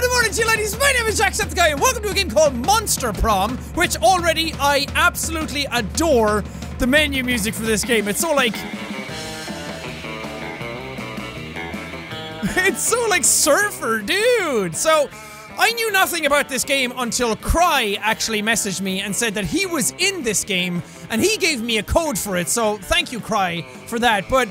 Good morning to you ladies, my name is Jacksepticeye and welcome to a game called Monster Prom, which already I absolutely adore the menu music for this game. It's so like... It's so like surfer, dude! So, I knew nothing about this game until Cry actually messaged me and said that he was in this game and he gave me a code for it, so thank you Cry for that, but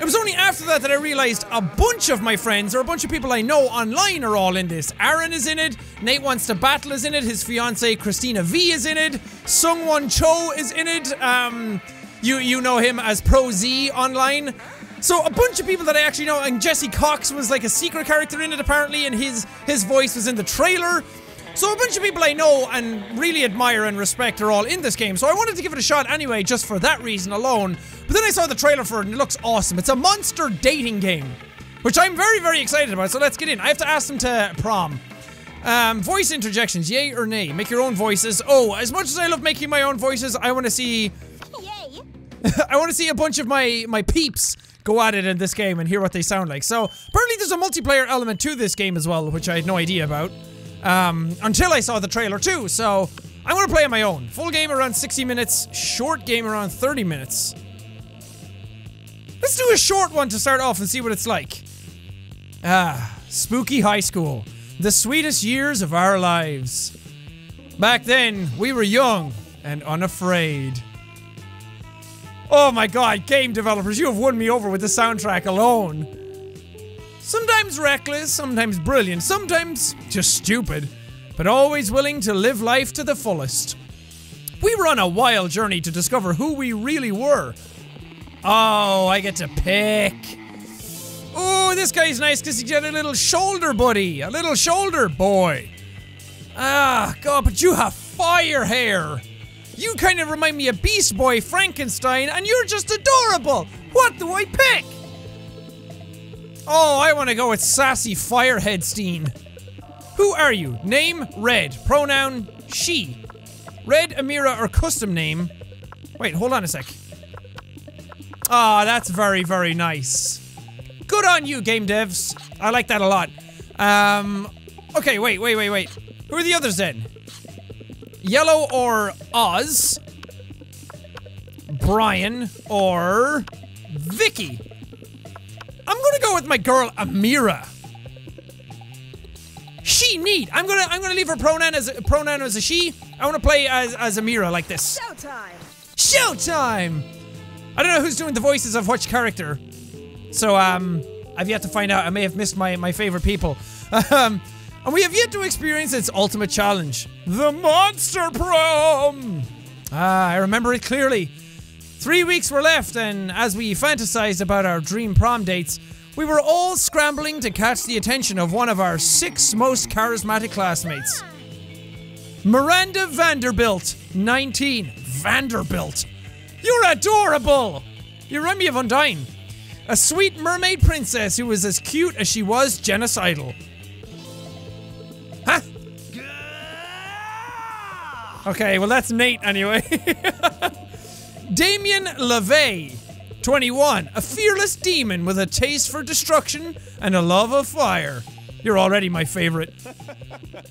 it was only after that that I realized a bunch of my friends, or a bunch of people I know online, are all in this. Aaron is in it, Nate Wants to Battle is in it, his fiance Christina Vee is in it, Sungwon Cho is in it, um, you, you know him as Pro Z online. So a bunch of people that I actually know, and Jesse Cox was like a secret character in it apparently, and his his voice was in the trailer. So a bunch of people I know and really admire and respect are all in this game. So I wanted to give it a shot anyway, just for that reason alone. But then I saw the trailer for it and it looks awesome. It's a monster dating game, which I'm very, very excited about. So let's get in. I have to ask them to prom. Um, voice interjections, yay or nay? Make your own voices. Oh, as much as I love making my own voices, I want to see. Yay! I want to see a bunch of my my peeps go at it in this game and hear what they sound like. So apparently there's a multiplayer element to this game as well, which I had no idea about um, until I saw the trailer too. So I'm gonna play on my own. Full game around 60 minutes, short game around 30 minutes. Let's do a short one to start off and see what it's like. Ah, spooky high school. The sweetest years of our lives. Back then, we were young and unafraid. Oh my god, game developers, you have won me over with the soundtrack alone. Sometimes reckless, sometimes brilliant, sometimes just stupid, but always willing to live life to the fullest. We were on a wild journey to discover who we really were. Oh, I get to pick. Oh, this guy's nice because he's got a little shoulder buddy, a little shoulder boy. Ah, God, but you have fire hair. You kind of remind me of Beast Boy Frankenstein, and you're just adorable. What do I pick? Oh, I want to go with Sassy Fireheadstein. Who are you? Name, Red. Pronoun, she. Red, Amira, or custom name? Wait, hold on a sec. Ah, that's very, very nice. Good on you, game devs. I like that a lot. Um, okay, wait, wait, wait, wait. Who are the others then? Yellow or Oz? Brian or Vicky? I'm gonna go with my girl Amira. She neat. I'm gonna I'm gonna leave her pronoun as a pronoun as a she. I wanna play as as Amira like this. Showtime! Showtime! I don't know who's doing the voices of which character. So um I've yet to find out. I may have missed my, my favorite people. Um and we have yet to experience its ultimate challenge. The Monster Prom! Ah, I remember it clearly. Three weeks were left, and as we fantasized about our dream prom dates, we were all scrambling to catch the attention of one of our six most charismatic classmates. Miranda Vanderbilt, 19. Vanderbilt. You're adorable! You remind me of Undyne. A sweet mermaid princess who was as cute as she was genocidal. Huh? Okay, well that's Nate anyway. Damien LaVey, 21, a fearless demon with a taste for destruction and a love of fire. You're already my favorite.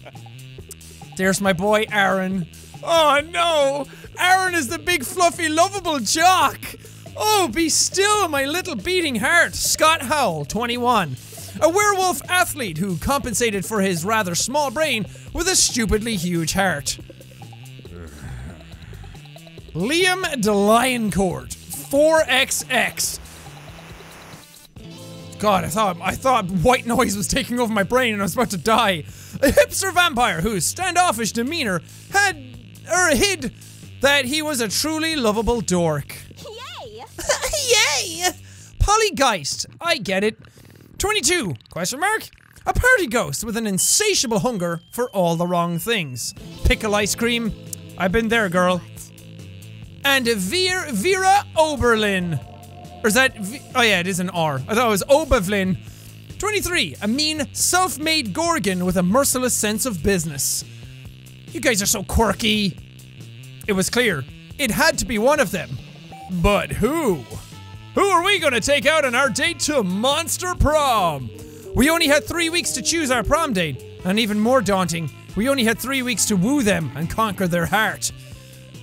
There's my boy Aaron. Oh no! Aaron is the big fluffy lovable jock! Oh, be still, my little beating heart. Scott Howl, 21. A werewolf athlete who compensated for his rather small brain with a stupidly huge heart. Liam DeLioncourt, 4XX. God, I thought I thought white noise was taking over my brain and I was about to die. A hipster vampire whose standoffish demeanor had er hid that he was a truly lovable dork. Yay! Yay! Polygeist, I get it. 22, question mark? A party ghost with an insatiable hunger for all the wrong things. Pickle ice cream. I've been there, girl. And Vera, Vera Oberlin. Or is that. V oh, yeah, it is an R. I thought it was Oberlin. 23. A mean, self made Gorgon with a merciless sense of business. You guys are so quirky. It was clear. It had to be one of them. But who? Who are we gonna take out on our date to Monster Prom? We only had three weeks to choose our prom date, and even more daunting, we only had three weeks to woo them and conquer their heart.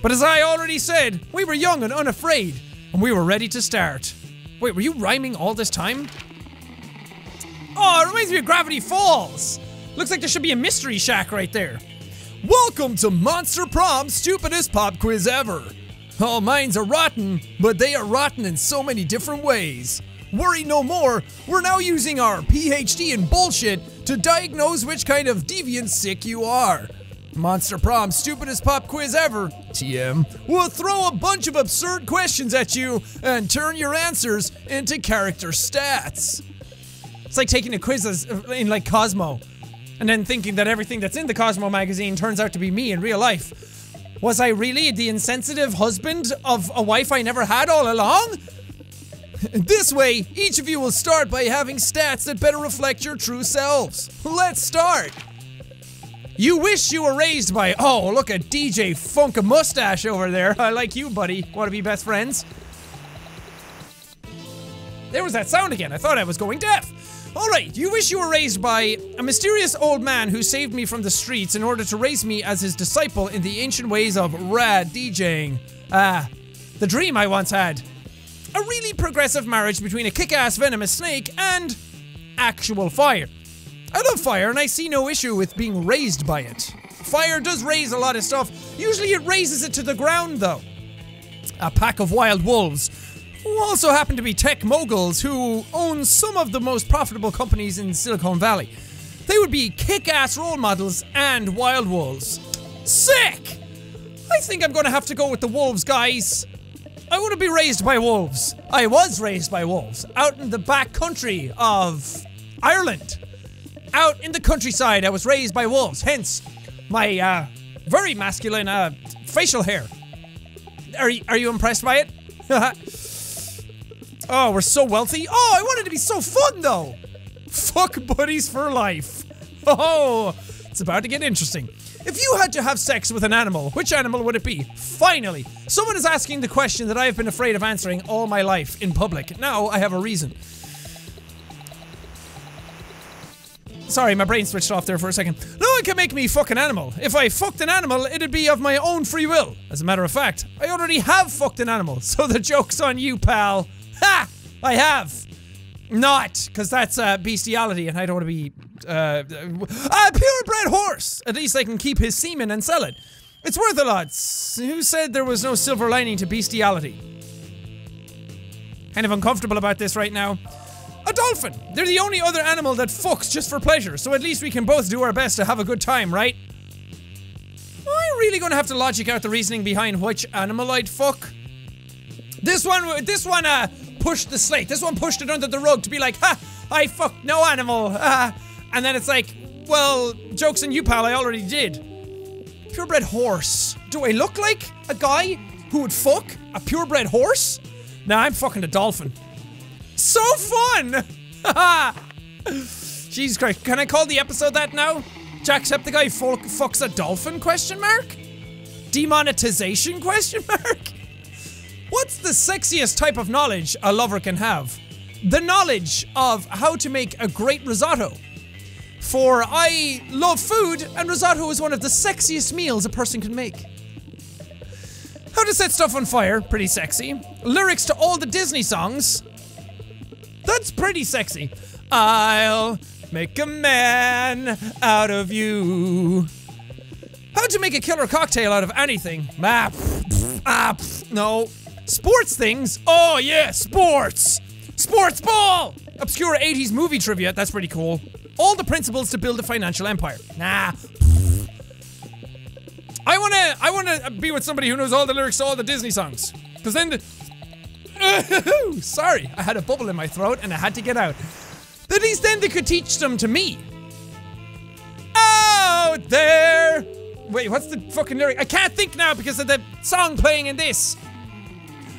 But as I already said, we were young and unafraid, and we were ready to start. Wait, were you rhyming all this time? Oh, it reminds me of Gravity Falls! Looks like there should be a mystery shack right there. Welcome to Monster Prom Stupidest Pop Quiz Ever. All minds are rotten, but they are rotten in so many different ways. Worry no more, we're now using our PhD in bullshit to diagnose which kind of deviant sick you are. Monster Prom Stupidest Pop Quiz Ever, TM, will throw a bunch of absurd questions at you and turn your answers into character stats. It's like taking a quiz in like Cosmo and then thinking that everything that's in the Cosmo magazine turns out to be me in real life. Was I really the insensitive husband of a wife I never had all along? This way, each of you will start by having stats that better reflect your true selves. Let's start! You wish you were raised by. Oh, look at DJ Funk a mustache over there. I like you, buddy. Want to be best friends? There was that sound again. I thought I was going deaf. Alright, you wish you were raised by a mysterious old man who saved me from the streets in order to raise me as his disciple in the ancient ways of rad DJing. Ah, the dream I once had. A really progressive marriage between a kick ass venomous snake and actual fire. I love fire and I see no issue with being raised by it. Fire does raise a lot of stuff. Usually it raises it to the ground though. A pack of wild wolves who also happen to be tech moguls who own some of the most profitable companies in Silicon Valley. They would be kick ass role models and wild wolves. Sick! I think I'm gonna have to go with the wolves, guys. I want to be raised by wolves. I was raised by wolves out in the back country of Ireland. Out in the countryside, I was raised by wolves, hence my uh, very masculine uh, facial hair. Are, are you impressed by it? Oh, we're so wealthy. Oh, I wanted to be so fun though. Fuck buddies for life. Oh, it's about to get interesting. If you had to have sex with an animal, which animal would it be? Finally, someone is asking the question that I have been afraid of answering all my life in public. Now I have a reason. Sorry, my brain switched off there for a second. No one can make me fuck an animal. If I fucked an animal, it'd be of my own free will. As a matter of fact, I already have fucked an animal, so the joke's on you, pal. Ha! I have! Not, because that's uh, bestiality and I don't want to be uh, a purebred horse! At least I can keep his semen and sell it. It's worth a lot. Who said there was no silver lining to bestiality? Kind of uncomfortable about this right now. A dolphin! They're the only other animal that fucks just for pleasure, so at least we can both do our best to have a good time, right? Am I really gonna have to logic out the reasoning behind which animal I'd fuck? This one, this one, uh, pushed the slate. This one pushed it under the rug to be like, ha, I fucked no animal. Uh, and then it's like, well, joke's on you, pal, I already did. Purebred horse. Do I look like a guy who would fuck a purebred horse? Nah, I'm fucking a dolphin. So fun! Jesus Christ, can I call the episode that now? Jacksepticeye fucks a dolphin question mark? Demonetization question mark? What's the sexiest type of knowledge a lover can have? The knowledge of how to make a great risotto. For I love food, and risotto is one of the sexiest meals a person can make. How to set stuff on fire, pretty sexy. Lyrics to all the Disney songs. That's pretty sexy. I'll make a man out of you. How to make a killer cocktail out of anything? Ah, pff, ah, pff, no. Sports things? Oh yeah, sports! Sports ball! Obscure 80s movie trivia, that's pretty cool. All the principles to build a financial empire. Nah. I wanna, I wanna be with somebody who knows all the lyrics to all the Disney songs. Cause then the- Sorry, I had a bubble in my throat and I had to get out. At least then they could teach them to me. Out there! Wait, what's the fucking lyric? I can't think now because of the song playing in this.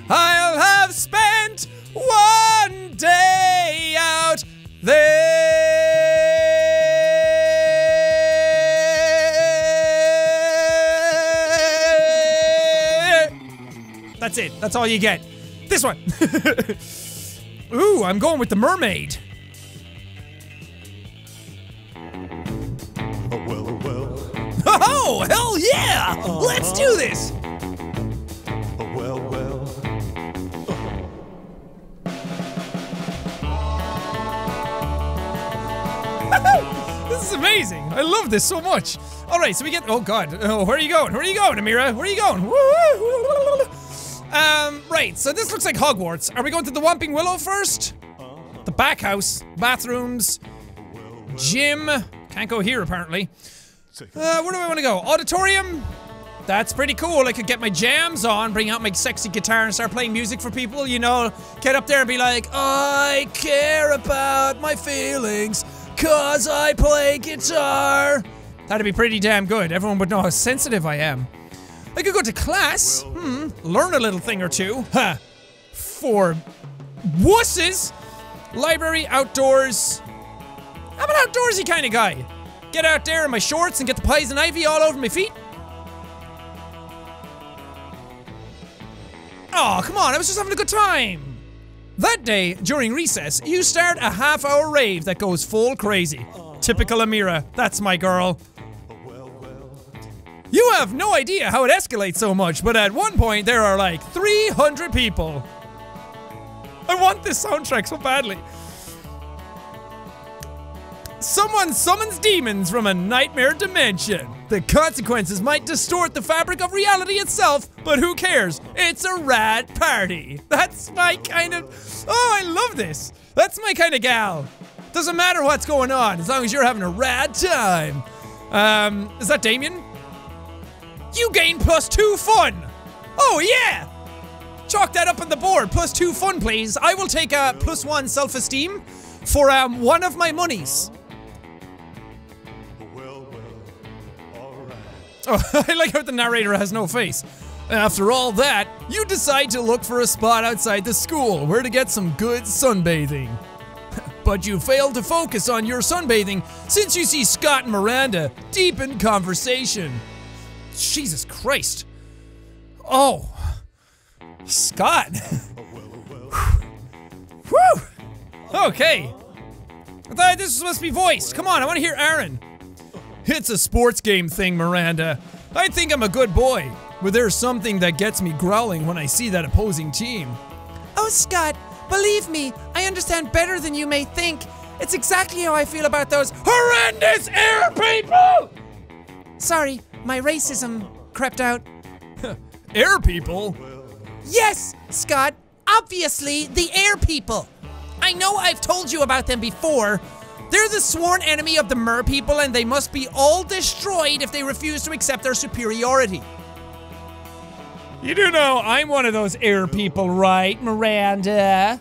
I'll have spent one day out there. That's it. That's all you get. This one. Ooh, I'm going with the mermaid. Oh, well, oh, well. Oh, hell yeah! Uh -huh. Let's do this! I love this so much. All right, so we get. Oh God. Oh, where are you going? Where are you going, Amira? Where are you going? Um. Right. So this looks like Hogwarts. Are we going to the Whomping Willow first? The back house, bathrooms, gym. Can't go here apparently. Uh, where do I want to go? Auditorium. That's pretty cool. I could get my jams on, bring out my sexy guitar and start playing music for people, you know, get up there and be like, I care about my feelings, cause I play guitar. That'd be pretty damn good. Everyone would know how sensitive I am. I could go to class, hmm, learn a little thing or two. Ha! For wusses! Library, outdoors. I'm an outdoorsy kind of guy. Get out there in my shorts and get the poison ivy all over my feet. Oh, come on, I was just having a good time. That day, during recess, you start a half hour rave that goes full crazy. Typical Amira, that's my girl. You have no idea how it escalates so much, but at one point there are like 300 people. I want this soundtrack so badly. Someone summons demons from a nightmare dimension. The consequences might distort the fabric of reality itself, but who cares? It's a rad party. That's my kind of. Oh, I love this. That's my kind of gal. Doesn't matter what's going on, as long as you're having a rad time. Um, is that Damien? You gain plus two fun. Oh, yeah. Chalk that up on the board. Plus two fun, please. I will take a plus one self esteem for um, one of my monies. Oh, I like how the narrator has no face. After all that, you decide to look for a spot outside the school where to get some good sunbathing. but you fail to focus on your sunbathing since you see Scott and Miranda deep in conversation. Jesus Christ. Oh. Scott. Whew. Okay. I thought this was supposed to be voiced. Come on, I want to hear Aaron. It's a sports game thing, Miranda. I think I'm a good boy, but there's something that gets me growling when I see that opposing team. Oh, Scott, believe me, I understand better than you may think. It's exactly how I feel about those horrendous air people! Sorry, my racism crept out. air people? Yes, Scott, obviously the air people. I know I've told you about them before. They're the sworn enemy of the mer people, and they must be all destroyed if they refuse to accept their superiority. You do know I'm one of those air people, right, Miranda?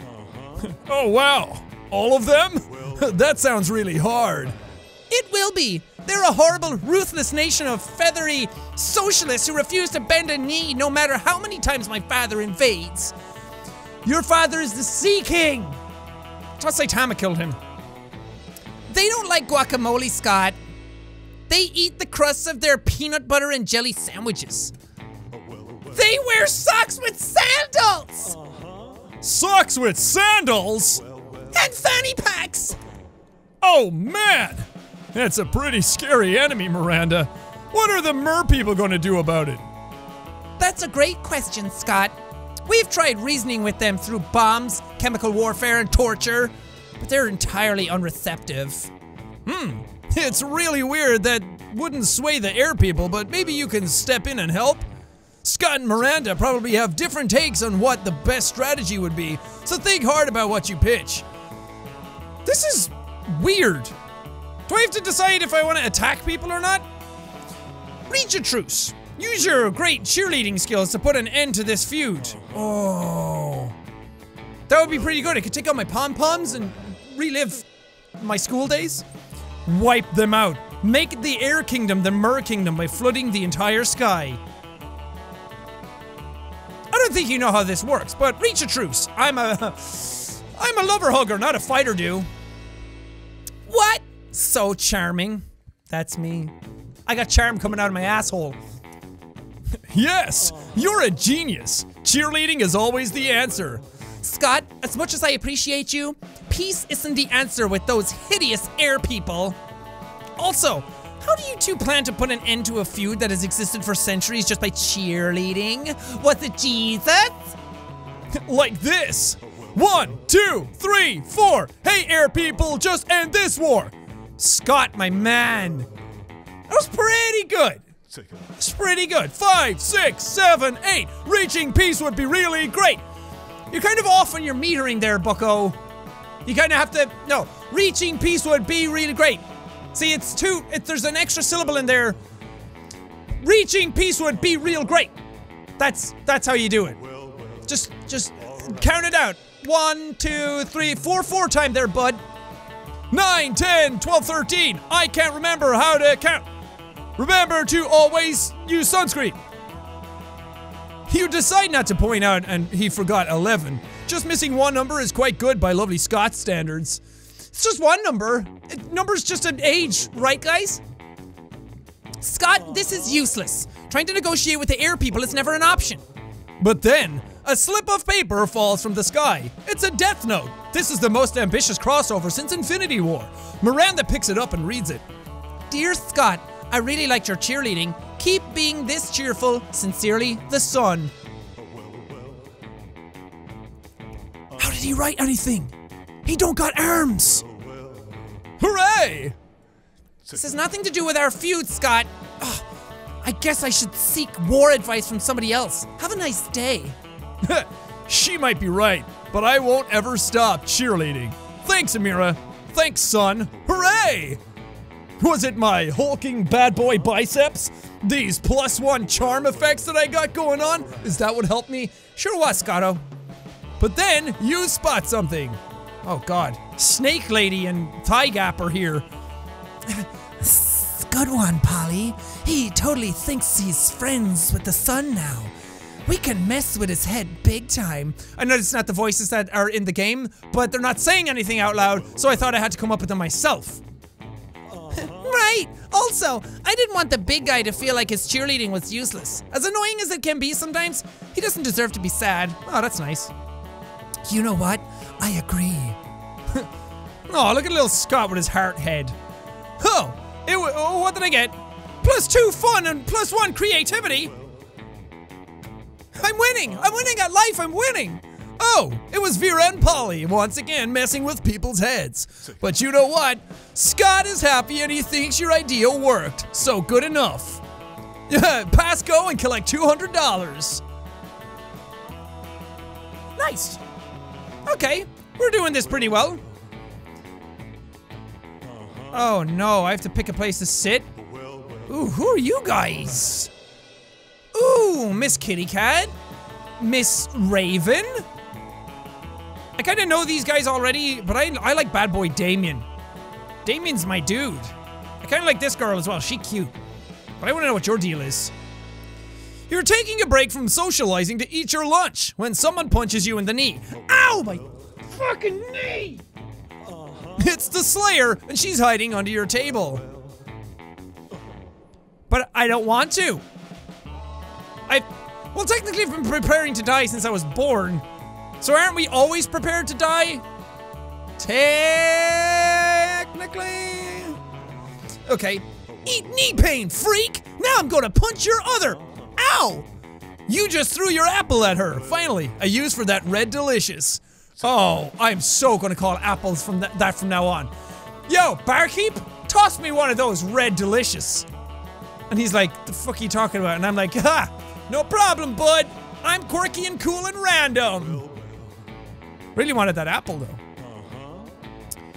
Uh-huh. oh, wow. All of them? that sounds really hard. It will be. They're a horrible, ruthless nation of feathery socialists who refuse to bend a knee no matter how many times my father invades. Your father is the Sea King! Just Saitama killed him. They don't like guacamole, Scott. They eat the crusts of their peanut butter and jelly sandwiches. They wear socks with sandals! Socks with sandals? And fanny packs! Oh man! That's a pretty scary enemy, Miranda. What are the mer people going to do about it? That's a great question, Scott. We've tried reasoning with them through bombs, chemical warfare, and torture, but they're entirely unreceptive. Hmm, it's really weird that wouldn't sway the air people, but maybe you can step in and help? Scott and Miranda probably have different takes on what the best strategy would be, so think hard about what you pitch. This is weird. Do I have to decide if I want to attack people or not? Reach a truce. Use your great cheerleading skills to put an end to this feud. Oh. That would be pretty good. I could take out my pom poms and relive my school days. Wipe them out. Make the Air Kingdom the Mer Kingdom by flooding the entire sky. I don't think you know how this works, but reach a truce. I'm a. I'm a lover hugger, not a fighter, do. What? So charming. That's me. I got charm coming out of my asshole. yes, you're a genius. Cheerleading is always the answer. Scott, as much as I appreciate you, peace isn't the answer with those hideous air people. Also, How do you two plan to put an end to a feud that has existed for centuries just by cheerleading? Was it Jesus? like this. One, two, three, four. Hey, air people, just end this war. Scott, my man. That was pretty good. It's pretty good. Five, six, seven, eight. Reaching peace would be really great. You're kind of off on your metering there, bucko. You kind of have to. No, reaching peace would be really great. See, it's two. It, there's an extra syllable in there. Reaching peace would be real great. That's that's how you do it. Just just count it out. One, two, three, four, four time there, bud. 9, 10, 12, 13. I can't remember how to count. Remember to always use sunscreen. You decide not to point out, and he forgot 11. Just missing one number is quite good by lovely Scott's standards. It's just one number. It, number's just an age, right, guys? Scott, this is useless. Trying to negotiate with the air people is never an option. But then, a slip of paper falls from the sky. It's a death note. This is the most ambitious crossover since Infinity War. Miranda picks it up and reads it. Dear Scott, I really liked your cheerleading. Keep being this cheerful. Sincerely, the sun. How did he write anything? He don't got arms. Hooray! This has nothing to do with our feud, Scott. Ugh, I guess I should seek war advice from somebody else. Have a nice day. she might be right, but I won't ever stop cheerleading. Thanks, Amira. Thanks, son. Hooray! Was it my hulking bad boy biceps? These plus one charm effects that I got going on? Is that what helped me? Sure was, Scotto. But then you spot something. Oh god. Snake Lady and Thigh Gap are here. Good one, Polly. He totally thinks he's friends with the sun now. We can mess with his head big time. I know it's not the voices that are in the game, but they're not saying anything out loud, so I thought I had to come up with them myself. Right! Also, I didn't want the big guy to feel like his cheerleading was useless. As annoying as it can be sometimes, he doesn't deserve to be sad. Oh, that's nice. You know what? I agree. oh, look at little Scott with his heart head. Oh, it oh, what did I get? Plus two fun and plus one creativity. I'm winning! I'm winning at life! I'm winning! Oh, it was Vera and Polly once again messing with people's heads. But you know what? Scott is happy and he thinks your idea worked. So good enough. Pass go and collect $200. Nice. Okay, we're doing this pretty well. Uh-huh. Oh no, I have to pick a place to sit. Ooh, who are you guys? Ooh, Miss Kitty Cat. Miss Raven. I kind of know these guys already, but I, I like Bad Boy Damien. Damien's my dude. I kind of like this girl as well. She cute. But I want to know what your deal is. You're taking a break from socializing to eat your lunch when someone punches you in the knee. Ow, my fucking knee! Uh-huh. It's the Slayer, and she's hiding under your table. But I don't want to. I, well, technically, I've been preparing to die since I was born. So aren't we always prepared to die? Technically. Okay. Eat knee pain, freak! Now I'm gonna punch your other. Ow! You just threw your apple at her. Finally, a use for that red delicious. Oh, I'm so gonna call apples from that, that from now on. Yo, barkeep, toss me one of those red delicious. And he's like, the fuck are you talking about? And I'm like, ha, no problem, bud. I'm quirky and cool and random. Really wanted that apple though. Uh-huh.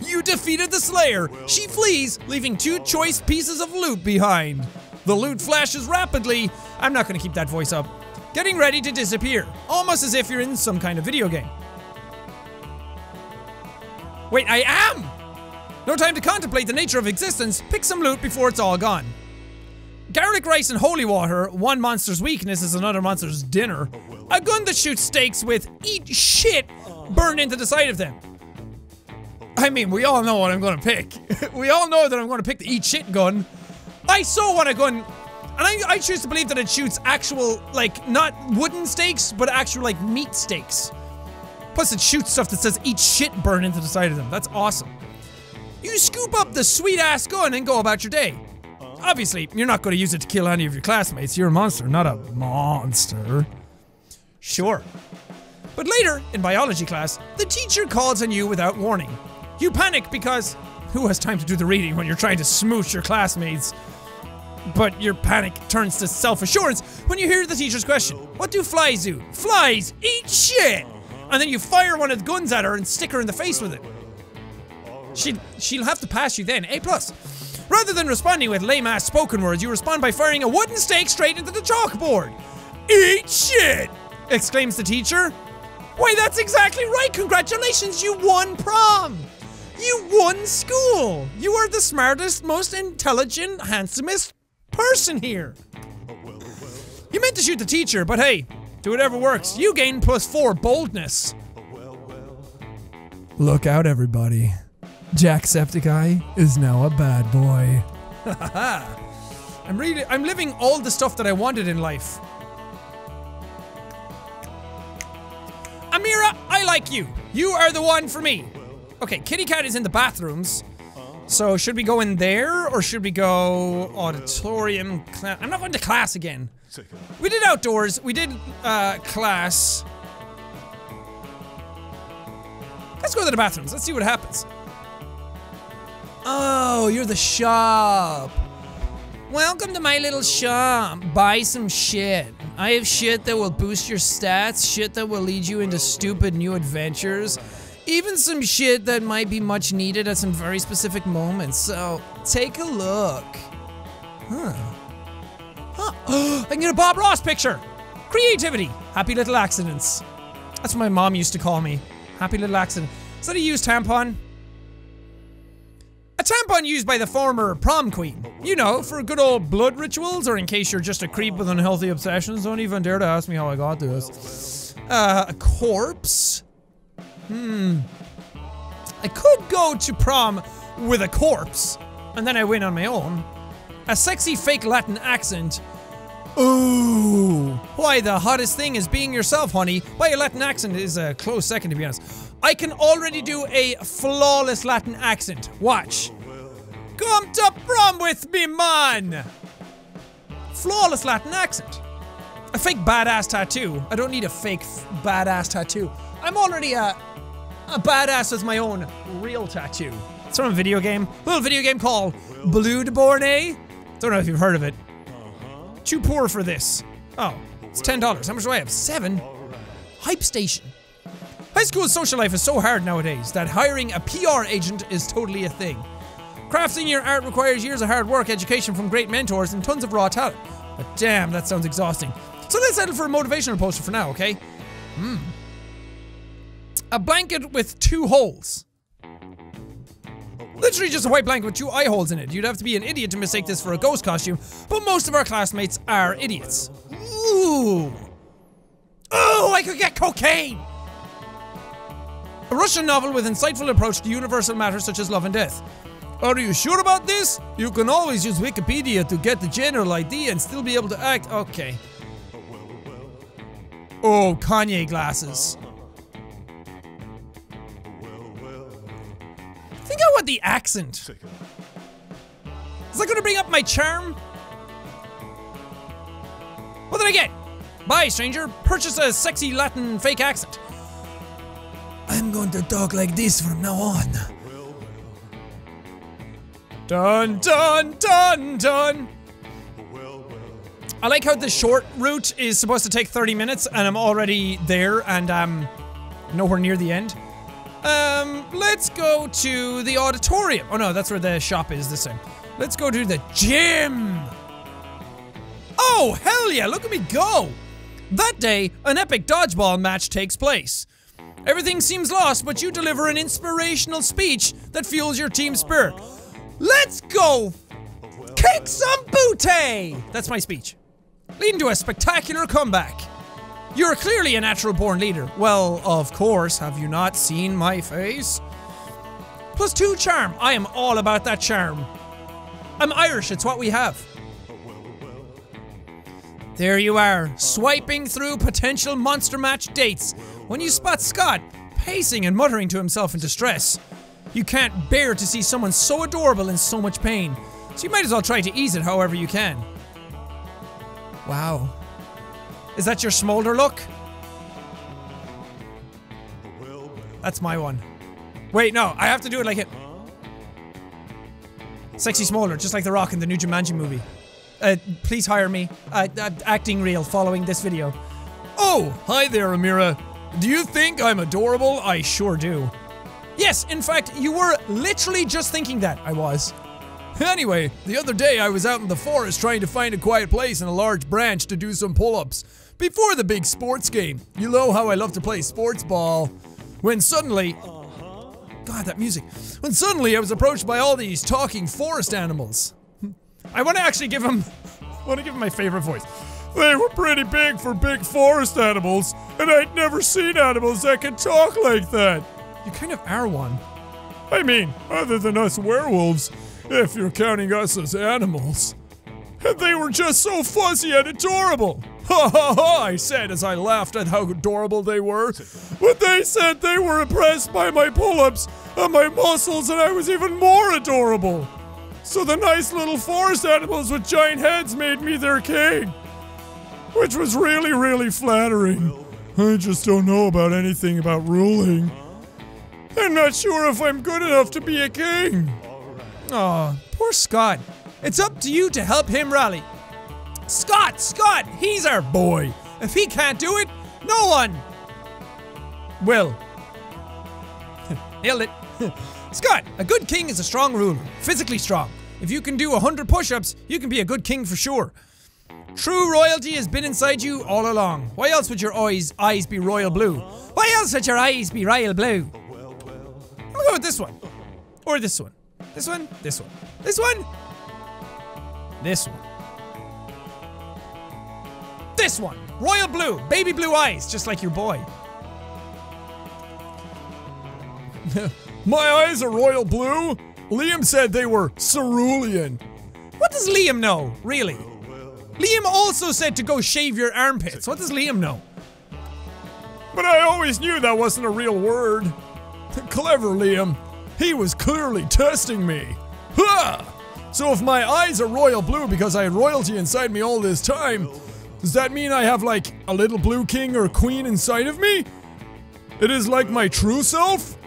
You defeated the Slayer. She flees, leaving two choice pieces of loot behind. The loot flashes rapidly. I'm not gonna keep that voice up. Getting ready to disappear, almost as if you're in some kind of video game. Wait, I am! No time to contemplate the nature of existence. Pick some loot before it's all gone. Garlic rice and holy water. One monster's weakness is another monster's dinner. Oh, A gun that shoots stakes with eat shit burned into the side of them. I mean, we all know what I'm gonna pick. we all know that I'm gonna pick the eat shit gun. I saw want a gun, and I, I choose to believe that it shoots actual, like, not wooden stakes, but actual, like, meat stakes. Plus, it shoots stuff that says eat shit burned into the side of them. That's awesome. You scoop up the sweet ass gun and go about your day. Obviously, you're not going to use it to kill any of your classmates. You're a monster, not a monster. Sure. But later, in biology class, the teacher calls on you without warning. You panic because who has time to do the reading when you're trying to smooch your classmates? But your panic turns to self assurance when you hear the teacher's question What do flies do? Flies eat shit! And then you fire one of the guns at her and stick her in the face with it. She'll, she'll have to pass you then, A. plus. Rather than responding with lame ass spoken words, you respond by firing a wooden stake straight into the chalkboard. Eat shit! Exclaims the teacher. Why, that's exactly right! Congratulations, you won prom! You won school! You are the smartest, most intelligent, handsomest person here! You meant to shoot the teacher, but hey, do whatever works. You gain plus four boldness. Look out, everybody. Jacksepticeye is now a bad boy. I'm really I'm living all the stuff that I wanted in life. Amira, I like you. You are the one for me. Okay, Kitty Cat is in the bathrooms. So should we go in there or should we go auditorium? I'm not going to class again. We did outdoors. We did uh, class. Let's go to the bathrooms. Let's see what happens. Oh, you're the shop. Welcome to my little shop. Buy some shit. I have shit that will boost your stats, shit that will lead you into stupid new adventures, even some shit that might be much needed at some very specific moments. So, take a look. Huh. Huh. I can get a Bob Ross picture. Creativity. Happy little accidents. That's what my mom used to call me. Happy little accident. Is that a used tampon? A tampon used by the former prom queen. You know, for good old blood rituals, or in case you're just a creep with unhealthy obsessions. Don't even dare to ask me how I got this. Uh, a corpse? Hmm. I could go to prom with a corpse, and then I win on my own. A sexy fake Latin accent. Ooh. Why, the hottest thing is being yourself, honey. Why, a Latin accent is a close second, to be honest. I can already do a flawless Latin accent. Watch. Come to prom with me, man! Flawless Latin accent. A fake badass tattoo. I don't need a fake badass tattoo. I'm already a, a badass with my own real tattoo. It's from a video game. A little video game called Blue de Bornay. Eh? Don't know if you've heard of it. Too poor for this. Oh, it's $10. How much do I have? Seven? Hype Station. High school social life is so hard nowadays that hiring a PR agent is totally a thing. Crafting your art requires years of hard work, education from great mentors, and tons of raw talent. But damn, that sounds exhausting. So let's settle for a motivational poster for now, okay? Hmm. A blanket with two holes. Literally just a white blanket with two eye holes in it. You'd have to be an idiot to mistake this for a ghost costume, but most of our classmates are idiots. Ooh. Oh, I could get cocaine! A Russian novel with insightful approach to universal matters such as love and death. Are you sure about this? You can always use Wikipedia to get the general idea and still be able to act. Okay. Oh, Kanye glasses. Think I want the accent. Is that gonna bring up my charm? What did I get? Bye, stranger. Purchase a sexy Latin fake accent. I'm going to talk like this from now on. Dun dun dun dun. I like how the short route is supposed to take 30 minutes and I'm already there and I'm nowhere near the end. Um, let's go to the auditorium. Oh no, that's where the shop is this time. Let's go to the gym. Oh, hell yeah, look at me go. That day, an epic dodgeball match takes place. Everything seems lost, but you deliver an inspirational speech that fuels your team spirit. Let's go! Kick some booty! That's my speech. Leading to a spectacular comeback. You're clearly a natural born leader. Well, of course, have you not seen my face? Plus two charm. I am all about that charm. I'm Irish, it's what we have. There you are, swiping through potential monster match dates when you spot Scott pacing and muttering to himself in distress. You can't bear to see someone so adorable in so much pain. So you might as well try to ease it however you can. Wow. Is that your smolder look? That's my one. Wait, no, I have to do it like it. Sexy smolder, just like The Rock in the new Jumanji movie. Uh, please hire me. Uh, uh, acting reel following this video. Oh, hi there, Amira. Do you think I'm adorable? I sure do. Yes, in fact, you were literally just thinking that. I was. Anyway, the other day I was out in the forest trying to find a quiet place and a large branch to do some pull ups. Before the big sports game. You know how I love to play sports ball. When suddenly. God, that music. When suddenly I was approached by all these talking forest animals. I want to actually give them... I want to give him my favorite voice. They were pretty big for big forest animals, and I'd never seen animals that could talk like that. You kind of are one. I mean, other than us werewolves, if you're counting us as animals. And they were just so fuzzy and adorable. Ha ha ha, I said as I laughed at how adorable they were. But they said they were impressed by my pull ups and my muscles, and I was even more adorable. So the nice little forest animals with giant heads made me their king. Which was really, really flattering. I just don't know about anything about ruling. I'm not sure if I'm good enough to be a king. Aw, poor Scott. It's up to you to help him rally. Scott, Scott, he's our boy. If he can't do it, no one will. Nailed it. Scott, a good king is a strong ruler, physically strong. If you can do 100 push ups, you can be a good king for sure. True royalty has been inside you all along. Why else would your eyes, eyes be royal blue? Why else would your eyes be royal blue? I'll go with this one. Or this one. This one, this one. This one, this one. This one. Royal blue, baby blue eyes, just like your boy. My eyes are royal blue? Liam said they were cerulean. What does Liam know, really? Liam also said to go shave your armpits. What does Liam know? But I always knew that wasn't a real word. Clever, Liam. He was clearly testing me. Ha! So if my eyes are royal blue because I had royalty inside me all this time, does that mean I have like a little blue king or queen inside of me? It is like my true self?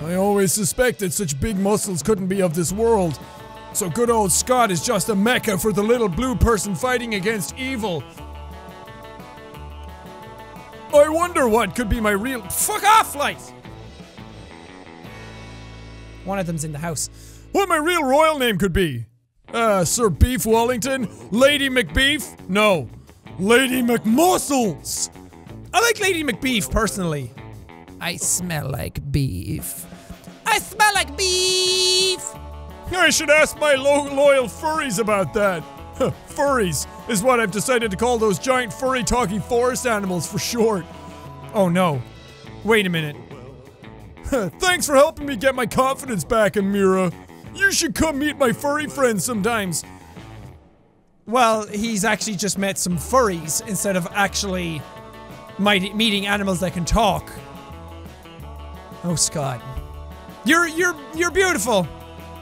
I always suspected such big muscles couldn't be of this world. So good old Scott is just a mecca for the little blue person fighting against evil. I wonder what could be my real. Fuck off, light! One of them's in the house. What my real royal name could be? Uh, Sir Beef Wellington? Lady McBeef? No. Lady McMuscles! I like Lady McBeef personally. I smell like beef. I smell like beef! I should ask my lo- loyal furries about that. Furries is what I've decided to call those giant furry talking forest animals for short. Oh no. Wait a minute. Thanks for helping me get my confidence back, Amira. You should come meet my furry friends sometimes. Well, he's actually just met some furries instead of actually meeting animals that can talk. Oh, Scott. You're you're you're beautiful.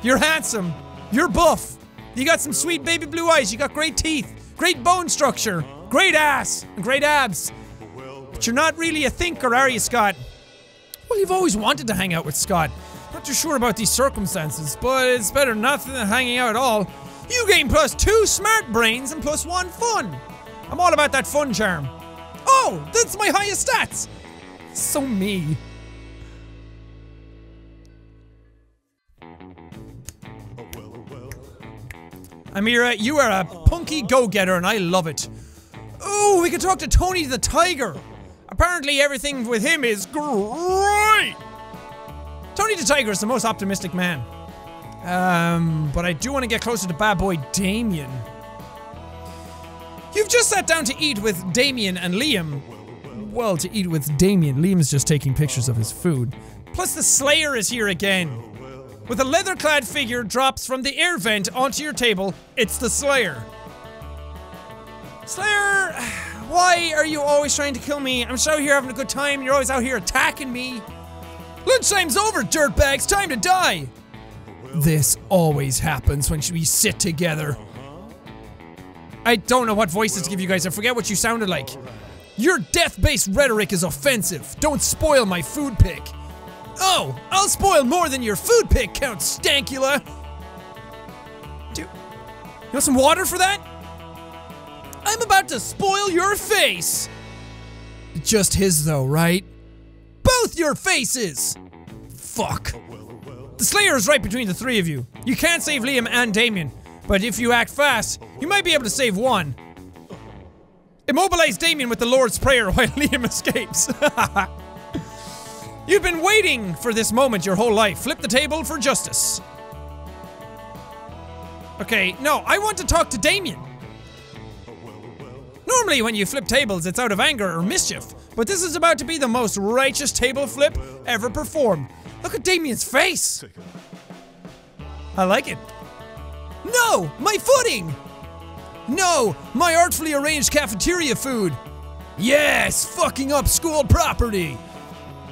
You're handsome. You're buff. You got some sweet baby blue eyes. You got great teeth, great bone structure, great ass, and great abs. But you're not really a thinker, are you, Scott? Well, you've always wanted to hang out with Scott. Not too sure about these circumstances, but it's better nothing than hanging out at all. You gain plus two smart brains and plus one fun. I'm all about that fun charm. Oh, that's my highest stats. So me. Amira, you are a punky go-getter and I love it. Oh, we could talk to Tony the Tiger. Apparently everything with him is great. Tony the Tiger is the most optimistic man. Um, but I do want to get closer to bad boy Damien. You've just sat down to eat with Damien and Liam. Well, to eat with Damien. Liam's just taking pictures of his food. Plus, the Slayer is here again. With a leather clad figure drops from the air vent onto your table, it's the Slayer. Slayer, why are you always trying to kill me? I'm out here having a good time, you're always out here attacking me. Lunchtime's over, dirtbags, time to die! This always happens when we sit together. I don't know what voices to give you guys. I forget what you sounded like. Your death-based rhetoric is offensive. Don't spoil my food pick. Oh, I'll spoil more than your food pick, Count Stankula. Do you want some water for that? I'm about to spoil your face. Just his though, right? Both your faces. Fuck. The Slayer is right between the three of you. You can't save Liam and Damien, but if you act fast, you might be able to save one. Immobilize Damien with the Lord's Prayer while Liam escapes. You've been waiting for this moment your whole life. Flip the table for justice. Okay, no, I want to talk to Damien. Normally, when you flip tables, it's out of anger or mischief, but this is about to be the most righteous table flip ever performed. Look at Damien's face! I like it. No! My footing! No! My artfully arranged cafeteria food! Yes! Fucking up school property!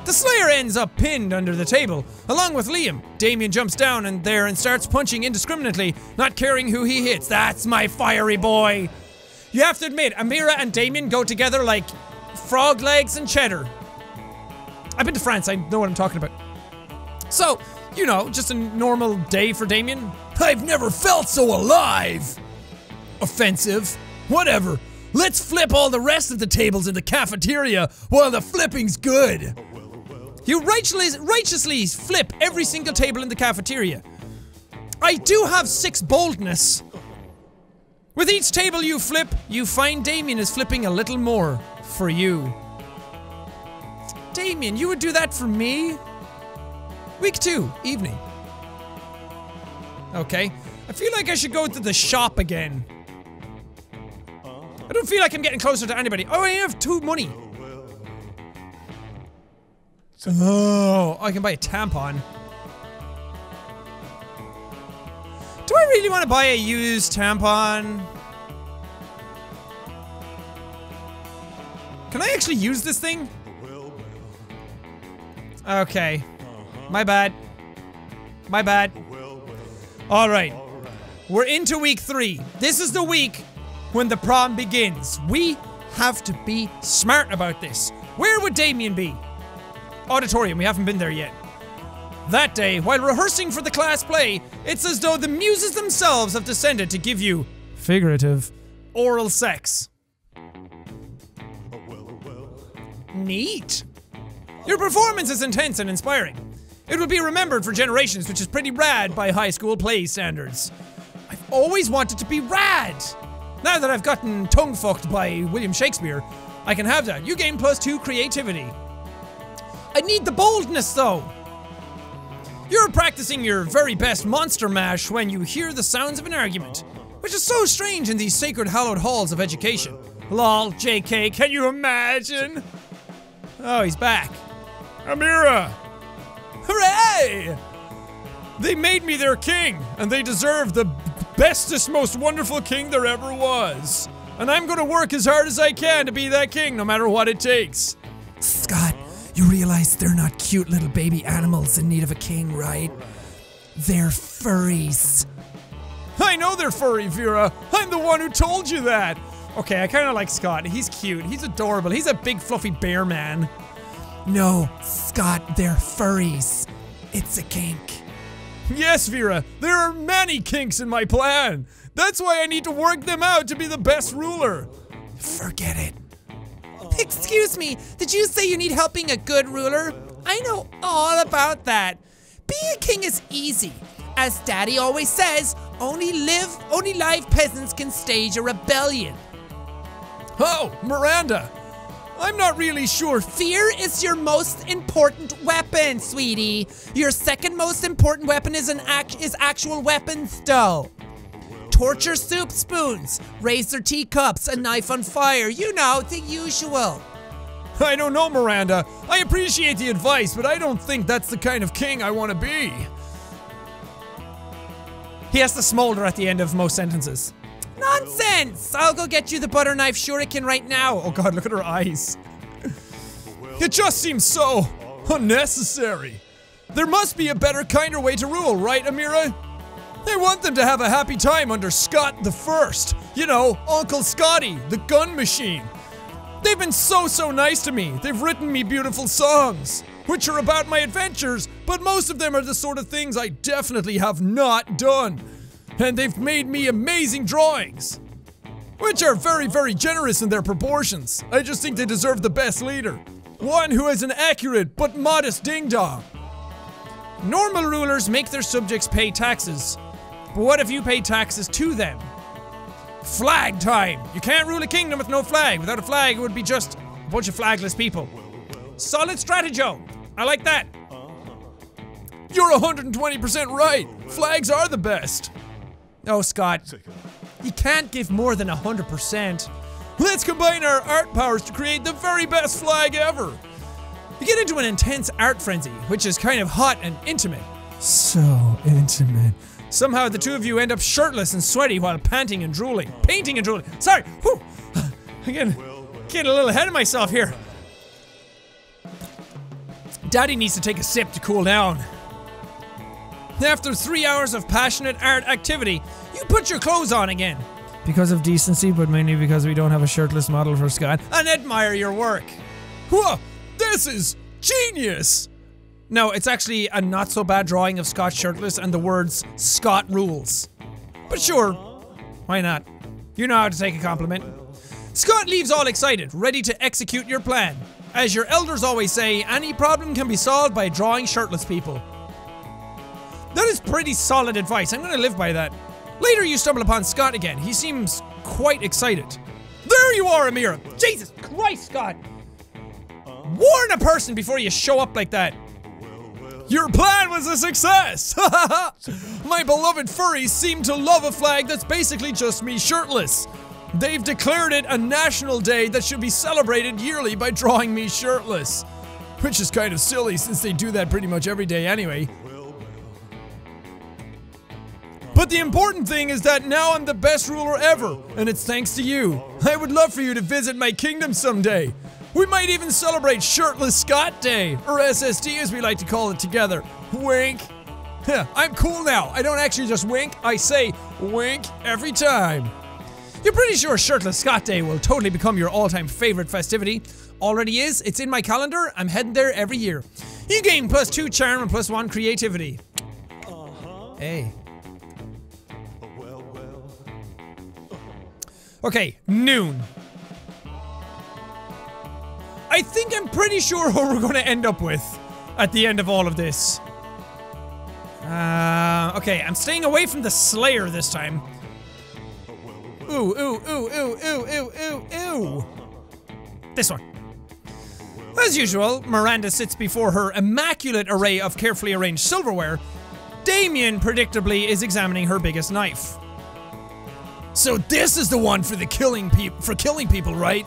The Slayer ends up pinned under the table, along with Liam. Damien jumps down and there and starts punching indiscriminately, not caring who he hits. That's my fiery boy! You have to admit, Amira and Damien go together like frog legs and cheddar. I've been to France, I know what I'm talking about. So, you know, just a normal day for Damien. I've never felt so alive! Offensive. Whatever. Let's flip all the rest of the tables in the cafeteria while the flipping's good. You righteously, righteously flip every single table in the cafeteria. I do have six boldness. With each table you flip, you find Damien is flipping a little more for you. Damien, you would do that for me? Week two, evening. Okay. I feel like I should go to the shop again. I don't feel like I'm getting closer to anybody. Oh, I have two money. Oh, I can buy a tampon. Do I really want to buy a used tampon? Can I actually use this thing? Okay. My bad. My bad. Alright. We're into week three. This is the week when the prom begins. We have to be smart about this. Where would Damien be? Auditorium, we haven't been there yet. That day, while rehearsing for the class play, it's as though the muses themselves have descended to give you figurative oral sex. Neat. Your performance is intense and inspiring. It will be remembered for generations, which is pretty rad by high school play standards. I've always wanted to be rad. Now that I've gotten tongue fucked by William Shakespeare, I can have that. You gain plus two creativity. I need the boldness though. You're practicing your very best monster mash when you hear the sounds of an argument, which is so strange in these sacred hallowed halls of education. Lol, JK, can you imagine? Oh, he's back. Amira! Hooray! They made me their king, and they deserve the bestest, most wonderful king there ever was. And I'm gonna work as hard as I can to be that king, no matter what it takes. Scott, you realize they're not cute little baby animals in need of a king, right? They're furries. I know they're furry, Vera. I'm the one who told you that. Okay, I kind of like Scott. He's cute. He's adorable. He's a big fluffy bear man. No, Scott, they're furries. It's a kink. Yes, Vera, there are many kinks in my plan. That's why I need to work them out to be the best ruler. Forget it. Excuse me, did you say you need helping a good ruler? I know all about that. Being a king is easy. As Daddy always says, only live, only live peasants can stage a rebellion. Oh, Miranda. I'm not really sure. Fear is your most important weapon, sweetie. Your second most important weapon is an act is actual weapons, though. Torture soup spoons, razor teacups, a knife on fire. You know, the usual. I don't know, Miranda. I appreciate the advice, but I don't think that's the kind of king I want to be. He has to smolder at the end of most sentences. Nonsense! I'll go get you the butter knife shuriken right now. Oh god, look at her eyes. It just seems so unnecessary. There must be a better, kinder way to rule, right, Amira? They want them to have a happy time under Scott the First. You know, Uncle Scotty, the gun machine. They've been so, so nice to me. They've written me beautiful songs, which are about my adventures, but most of them are the sort of things I definitely have not done. And they've made me amazing drawings, which are very, very generous in their proportions. I just think they deserve the best leader. One who is an accurate but modest ding dong. Normal rulers make their subjects pay taxes. But what if you pay taxes to them? Flag time! You can't rule a kingdom with no flag. Without a flag, it would be just a bunch of flagless people. Solid stratagem. I like that. You're 120% right. Flags are the best. Oh, Scott, you can't give more than 100%. Let's combine our art powers to create the very best flag ever. You get into an intense art frenzy, which is kind of hot and intimate. So intimate. Somehow the two of you end up shirtless and sweaty while panting and drooling. Painting and drooling. Sorry. Whew. Again, getting a little ahead of myself here. Daddy needs to take a sip to cool down. After three hours of passionate art activity, you put your clothes on again. Because of decency, but mainly because we don't have a shirtless model for Scott, and admire your work. Whoa, this is genius! No, it's actually a not so bad drawing of Scott shirtless and the words Scott rules. But sure, why not? You know how to take a compliment. Scott leaves all excited, ready to execute your plan. As your elders always say, any problem can be solved by drawing shirtless people. That is pretty solid advice. I'm gonna live by that. Later, you stumble upon Scott again. He seems quite excited. There you are, Amira! Jesus Christ, Scott! Warn a person before you show up like that. Your plan was a success! My beloved furries seem to love a flag that's basically just me shirtless. They've declared it a national day that should be celebrated yearly by drawing me shirtless. Which is kind of silly since they do that pretty much every day anyway. But the important thing is that now I'm the best ruler ever, and it's thanks to you. I would love for you to visit my kingdom someday. We might even celebrate Shirtless Scott Day, or SSD as we like to call it together. Wink. I'm cool now. I don't actually just wink, I say wink every time. You're pretty sure Shirtless Scott Day will totally become your all time favorite festivity. Already is, it's in my calendar, I'm heading there every year. You gain plus two charm and plus one creativity. Uh-huh. Hey. Okay, noon. I think I'm pretty sure who we're gonna end up with at the end of all of this. Uh, okay, I'm staying away from the Slayer this time. Ooh, ooh, ooh, ooh, ooh, ooh, ooh, ooh. This one. As usual, Miranda sits before her immaculate array of carefully arranged silverware. Damien, predictably, is examining her biggest knife. So this is the one for the killing people for killing people, right?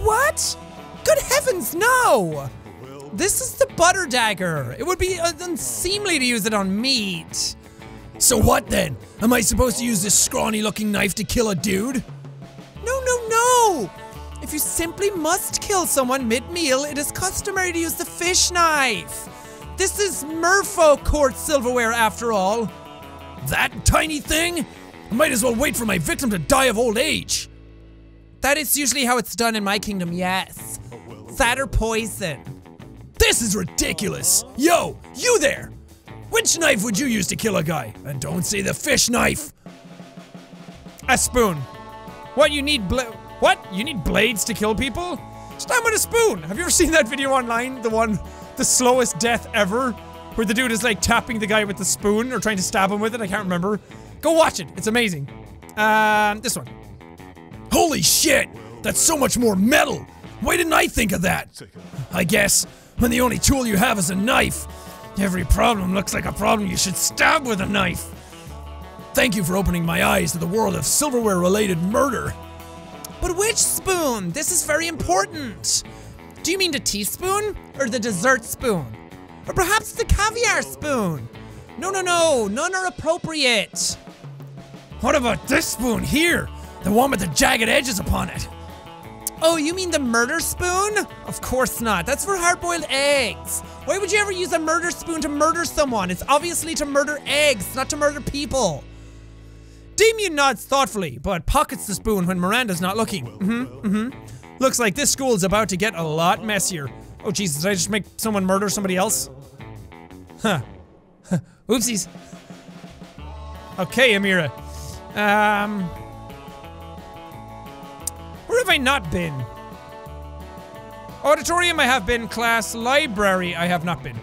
What? Good heavens, no! This is the butter dagger. It would be uh, unseemly to use it on meat. So what then? Am I supposed to use this scrawny looking knife to kill a dude? No, no, no! If you simply must kill someone mid-meal, it is customary to use the fish knife. This is Merfolk court silverware after all. That tiny thing? I might as well wait for my victim to die of old age. That is usually how it's done in my kingdom, yes. That or poison. This is ridiculous. Yo, you there! Which knife would you use to kill a guy? And don't say the fish knife. A spoon. What you need bla- What? You need blades to kill people? Stand with a spoon. Have you ever seen that video online? The one, the slowest death ever, where the dude is like tapping the guy with the spoon or trying to stab him with it. I can't remember. Go watch it. It's amazing. Um, this one. Holy shit! That's so much more metal. Why didn't I think of that? I guess when the only tool you have is a knife, every problem looks like a problem you should stab with a knife. Thank you for opening my eyes to the world of silverware related murder. But which spoon? This is very important. Do you mean the teaspoon or the dessert spoon? Or perhaps the caviar spoon? No, no, no, none are appropriate. What about this spoon here? The one with the jagged edges upon it? Oh, you mean the murder spoon? Of course not. That's for hard boiled eggs. Why would you ever use a murder spoon to murder someone? It's obviously to murder eggs, not to murder people. Damien nods thoughtfully, but pockets the spoon when Miranda's not looking. Mm hmm, mm hmm. Looks like this school's about to get a lot messier. Oh, Jesus, did I just make someone murder somebody else? Huh. Oopsies. Okay, Amira. Um. Where have I not been? Auditorium, I have been. Class, library, I have not been.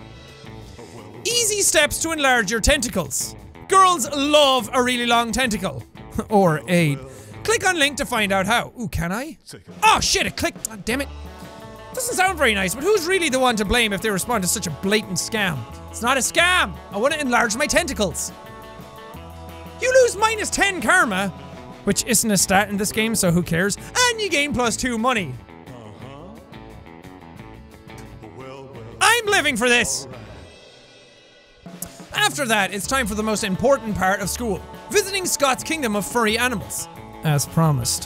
Easy steps to enlarge your tentacles. Girls love a really long tentacle. or a. Click on link to find out how. Ooh, can I? Oh shit, it clicked. Oh, damn it. Doesn't sound very nice, but who's really the one to blame if they respond to such a blatant scam? It's not a scam. I want to enlarge my tentacles. You lose minus 10 karma, which isn't a stat in this game, so who cares? And you gain plus 2 money. I'm living for this! After that, it's time for the most important part of school visiting Scott's Kingdom of Furry Animals. As promised.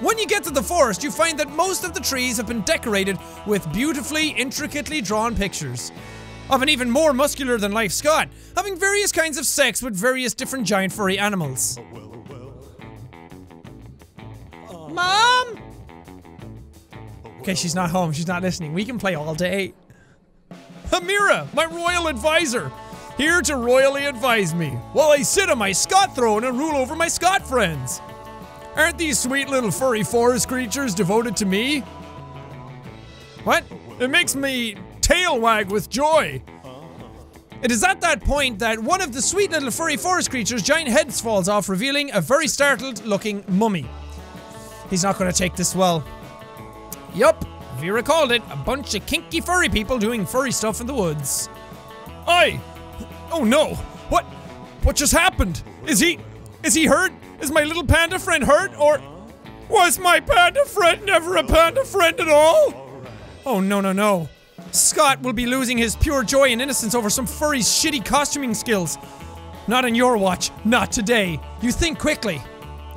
When you get to the forest, you find that most of the trees have been decorated with beautifully, intricately drawn pictures of an even more muscular than life Scott, having various kinds of sex with various different giant furry animals. Mom! Okay, she's not home. She's not listening. We can play all day. Amira, my royal advisor, here to royally advise me while I sit on my Scott throne and rule over my Scott friends. Aren't these sweet little furry forest creatures devoted to me? What? It makes me tail wag with joy. Uh-huh. It is at that point that one of the sweet little furry forest creatures' giant heads falls off, revealing a very startled looking mummy. He's not going to take this well. Yup, Vera called it a bunch of kinky furry people doing furry stuff in the woods. I. Oh no! What? What just happened? Is he. Is he hurt? Is my little panda friend hurt? Or. Was my panda friend never a panda friend at all? Oh no, no, no. Scott will be losing his pure joy and innocence over some furry's shitty costuming skills. Not on your watch. Not today. You think quickly.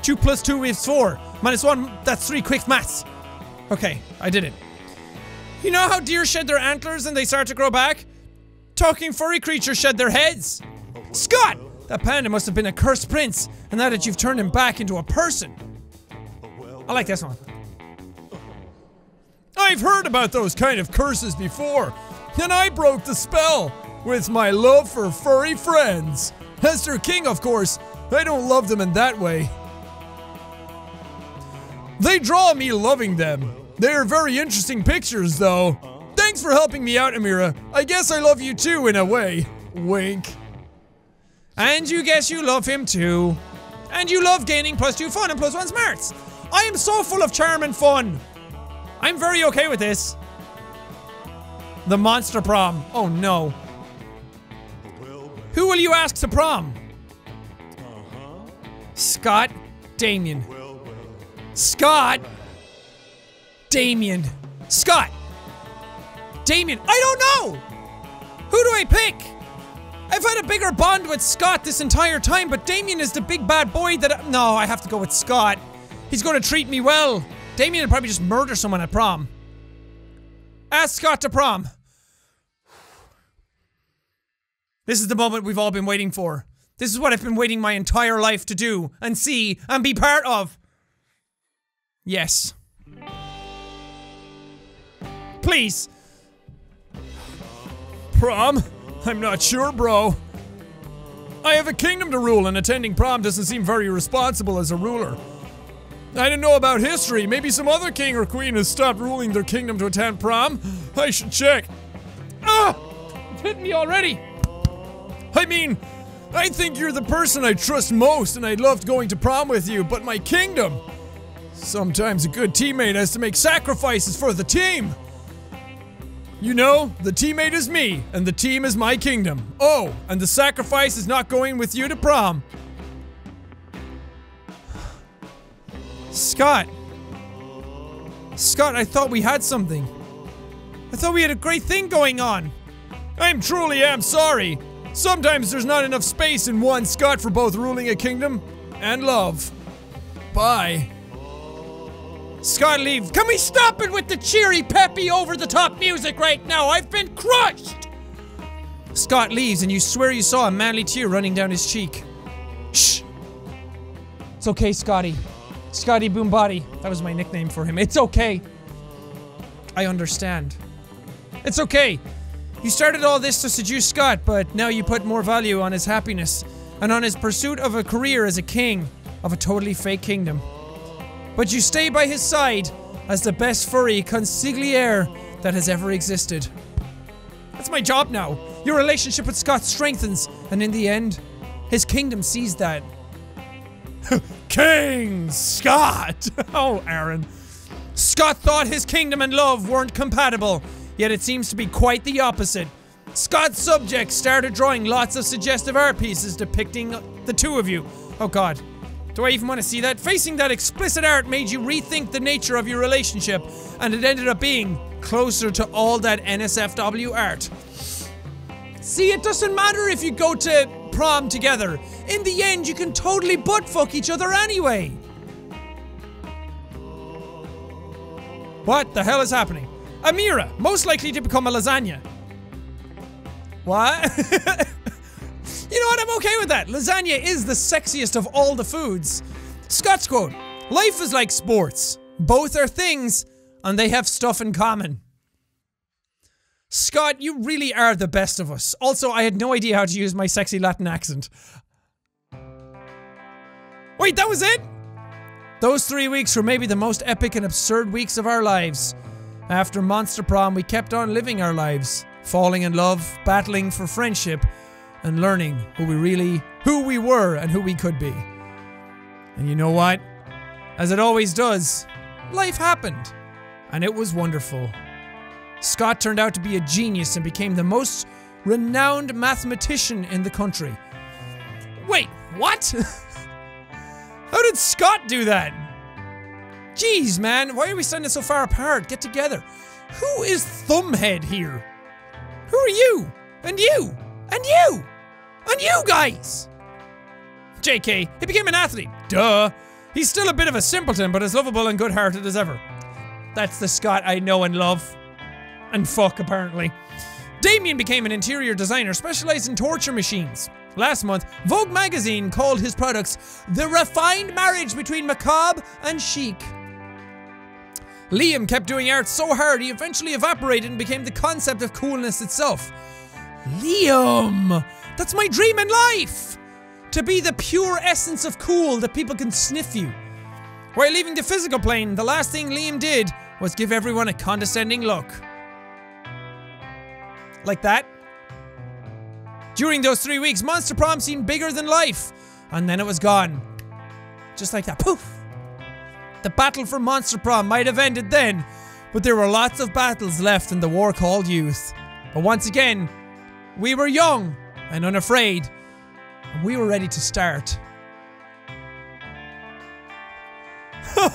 Two plus two is four. Minus one, that's three quick maths. Okay, I did it. You know how deer shed their antlers and they start to grow back? Talking furry creatures shed their heads. Scott! That panda must have been a cursed prince, and now that you've turned him back into a person. I like this one. I've heard about those kind of curses before, and I broke the spell with my love for furry friends. Their king, of course, I don't love them in that way. They draw me loving them. They are very interesting pictures, though. Thanks for helping me out, Amira. I guess I love you too, in a way. Wink. And you guess you love him too. And you love gaining plus two fun and plus one smarts. I am so full of charm and fun. I'm very okay with this. The monster prom. Oh no. Who will you ask to prom? Scott Damien. Scott Damien. Scott Damien. I don't know! Who do I pick? I've had a bigger bond with Scott this entire time, but Damien is the big bad boy that I- No, I have to go with Scott. He's gonna treat me well. Damien would probably just murder someone at prom. Ask Scott to prom. This is the moment we've all been waiting for. This is what I've been waiting my entire life to do and see and be part of. Yes. Please. Prom? I'm not sure, bro. I have a kingdom to rule, and attending prom doesn't seem very responsible as a ruler. I didn't know about history. Maybe some other king or queen has stopped ruling their kingdom to attend prom. I should check. Ah! It hit me already. I mean, I think you're the person I trust most, and I loved going to prom with you, but my kingdom. Sometimes a good teammate has to make sacrifices for the team. You know, the teammate is me, and the team is my kingdom. Oh, and the sacrifice is not going with you to prom. Scott. Scott, I thought we had something. I thought we had a great thing going on. I'm truly am sorry. Sometimes there's not enough space in one Scott for both ruling a kingdom and love. Bye. Scott leave. Can we stop it with the cheery, peppy, over the top music right now? I've been crushed! Scott leaves, and you swear you saw a manly tear running down his cheek. Shh! It's okay, Scotty. Scotty Boombody. That was my nickname for him. It's okay. I understand. It's okay. You started all this to seduce Scott, but now you put more value on his happiness and on his pursuit of a career as a king of a totally fake kingdom. But you stay by his side as the best furry consigliere that has ever existed. That's my job now. Your relationship with Scott strengthens, and in the end, his kingdom sees that. King Scott! oh, Aaron. Scott thought his kingdom and love weren't compatible, yet it seems to be quite the opposite. Scott's subjects started drawing lots of suggestive art pieces depicting the two of you. Oh god. Do I even want to see that? Facing that explicit art made you rethink the nature of your relationship, and it ended up being closer to all that NSFW art. See, it doesn't matter if you go to prom together. In the end, you can totally buttfuck each other anyway. What the hell is happening? Amira, most likely to become a lasagna. What? you know what? I'm okay with that. Lasagna is the sexiest of all the foods. Scott's quote Life is like sports. Both are things, and they have stuff in common. Scott, you really are the best of us. Also, I had no idea how to use my sexy Latin accent. Wait, that was it? Those three weeks were maybe the most epic and absurd weeks of our lives. After Monster Prom, we kept on living our lives, falling in love, battling for friendship, and learning who we really, who we were and who we could be. And you know what? As it always does, life happened. And it was wonderful. Scott turned out to be a genius and became the most renowned mathematician in the country. Wait, what? How did Scott do that? Jeez, man, why are we standing so far apart? Get together. Who is Thumbhead here? Who are you? And you? And you? And you guys? JK, he became an athlete. Duh. He's still a bit of a simpleton, but as lovable and good hearted as ever. That's the Scott I know and love. And fuck, apparently. Damien became an interior designer specialized in torture machines. Last month, Vogue magazine called his products the refined marriage between macabre and chic. Liam kept doing art so hard he eventually evaporated and became the concept of coolness itself. Liam! That's my dream in life! To be the pure essence of cool that people can sniff you. While leaving the physical plane, the last thing Liam did was give everyone a condescending look. Like that. During those three weeks, Monster Prom seemed bigger than life, and then it was gone. Just like that. Poof! The battle for Monster Prom might have ended then, but there were lots of battles left in the war called youth. But once again, we were young and unafraid, and we were ready to start. Man,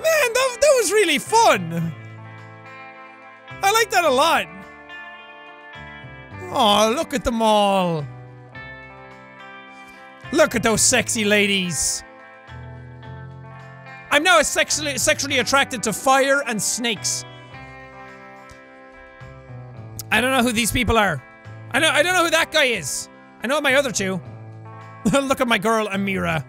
that, that was really fun! I like that a lot. Oh, look at them all. Look at those sexy ladies. I'm now sexually, sexually attracted to fire and snakes. I don't know who these people are. I know I don't know who that guy is. I know my other two. Look at my girl Amira.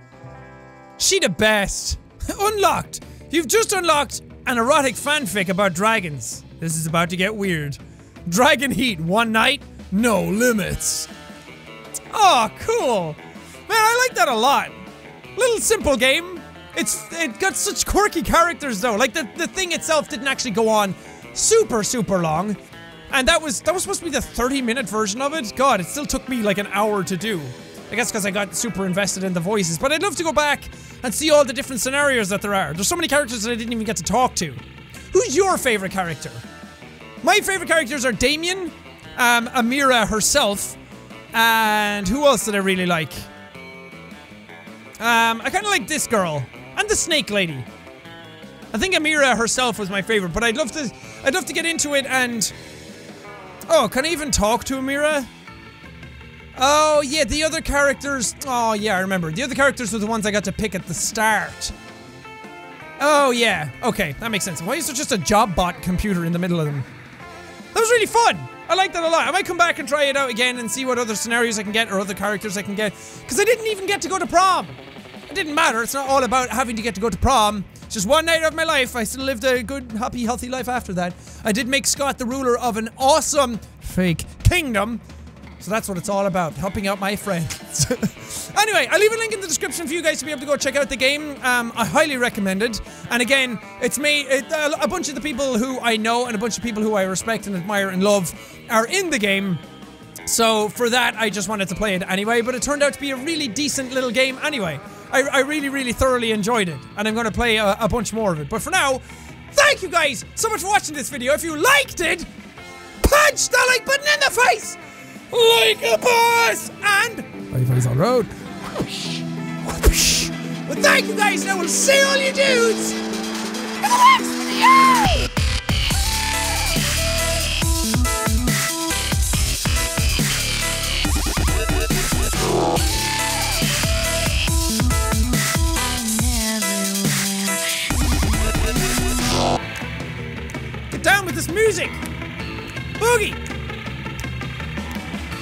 She the best. Unlocked. You've just unlocked an erotic fanfic about dragons. This is about to get weird. Dragon Heat, one night, no limits. Oh, cool. Man, I like that a lot. Little simple game. It's it got such quirky characters though. Like the, the thing itself didn't actually go on super, super long. And that was that was supposed to be the 30 minute version of it. God, it still took me like an hour to do. I guess because I got super invested in the voices. But I'd love to go back and see all the different scenarios that there are. There's so many characters that I didn't even get to talk to. Who's your favorite character? My favorite characters are Damien, um, Amira herself, and who else did I really like? Um, I kind of like this girl and the snake lady. I think Amira herself was my favorite, but I'd love to, I'd love to get into it and. Oh, can I even talk to Amira? Oh yeah, the other characters. Oh yeah, I remember. The other characters were the ones I got to pick at the start. Oh, yeah. Okay, that makes sense. Why is there just a job bot computer in the middle of them? That was really fun. I like that a lot. I might come back and try it out again and see what other scenarios I can get or other characters I can get. Because I didn't even get to go to prom. It didn't matter. It's not all about having to get to go to prom. It's just one night of my life. I still lived a good, happy, healthy life after that. I did make Scott the ruler of an awesome fake kingdom. So that's what it's all about, helping out my friends. anyway, I'll leave a link in the description for you guys to be able to go check out the game. Um, I highly recommend it. And again, it's me, it, a bunch of the people who I know and a bunch of people who I respect and admire and love are in the game. So for that, I just wanted to play it anyway. But it turned out to be a really decent little game anyway. I, I really, really thoroughly enjoyed it, and I'm going to play a, a bunch more of it. But for now, thank you guys so much for watching this video. If you liked it, punch the like button in the face like a boss! And high fives on road. Well, thank you guys, and I will see all you dudes in the next video! Get down with this music! Boogie!